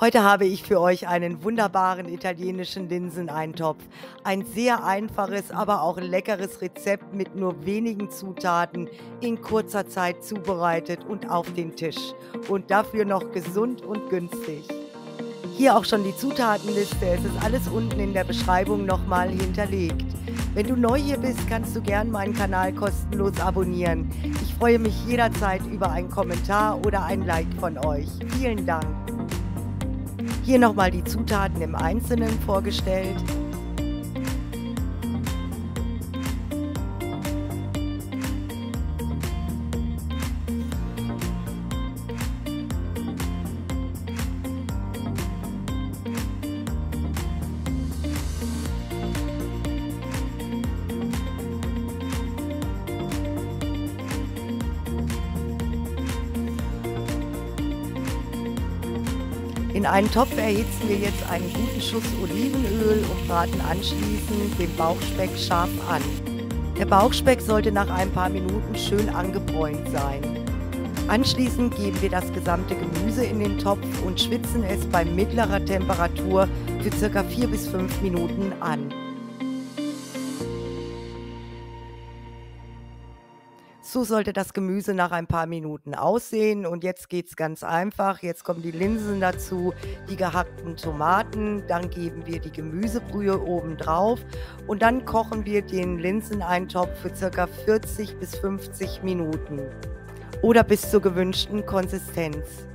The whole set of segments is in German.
Heute habe ich für euch einen wunderbaren italienischen Linseneintopf. Ein sehr einfaches, aber auch leckeres Rezept mit nur wenigen Zutaten in kurzer Zeit zubereitet und auf den Tisch. Und dafür noch gesund und günstig. Hier auch schon die Zutatenliste. Es ist alles unten in der Beschreibung nochmal hinterlegt. Wenn du neu hier bist, kannst du gern meinen Kanal kostenlos abonnieren. Ich freue mich jederzeit über einen Kommentar oder ein Like von euch. Vielen Dank. Hier nochmal die Zutaten im Einzelnen vorgestellt. In einen Topf erhitzen wir jetzt einen guten Schuss Olivenöl und braten anschließend den Bauchspeck scharf an. Der Bauchspeck sollte nach ein paar Minuten schön angebräunt sein. Anschließend geben wir das gesamte Gemüse in den Topf und schwitzen es bei mittlerer Temperatur für ca. 4 bis 5 Minuten an. So sollte das Gemüse nach ein paar Minuten aussehen. Und jetzt geht es ganz einfach. Jetzt kommen die Linsen dazu, die gehackten Tomaten. Dann geben wir die Gemüsebrühe oben drauf. Und dann kochen wir den Linseneintopf für ca. 40 bis 50 Minuten. Oder bis zur gewünschten Konsistenz.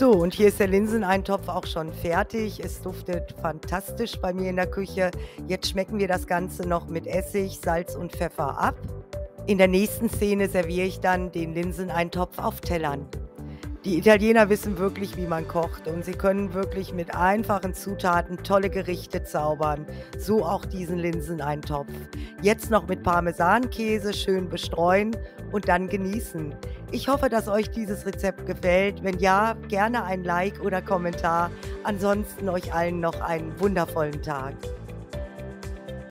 So, und hier ist der Linseneintopf auch schon fertig. Es duftet fantastisch bei mir in der Küche. Jetzt schmecken wir das Ganze noch mit Essig, Salz und Pfeffer ab. In der nächsten Szene serviere ich dann den Linseneintopf auf Tellern. Die Italiener wissen wirklich, wie man kocht und sie können wirklich mit einfachen Zutaten tolle Gerichte zaubern. So auch diesen Linseneintopf. Jetzt noch mit Parmesankäse schön bestreuen und dann genießen. Ich hoffe, dass euch dieses Rezept gefällt. Wenn ja, gerne ein Like oder Kommentar. Ansonsten euch allen noch einen wundervollen Tag.